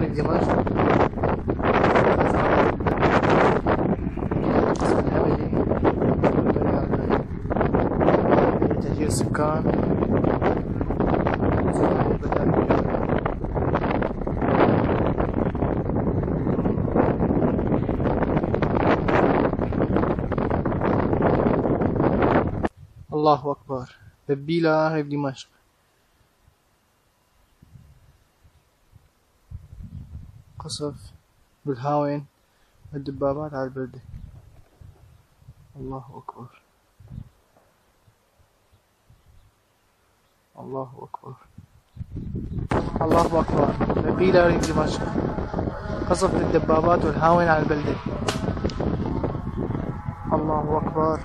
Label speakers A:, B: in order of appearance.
A: ريف دمشق تهجير السكان. الله أكبر. دبيلة ريف دمشق قصف بالهاون والدبابات على البلدة الله أكبر. الله أكبر. الله أكبر. دبيلة ريف دمشق قصف بالدبابات والهاون على البلدة الله أكبر.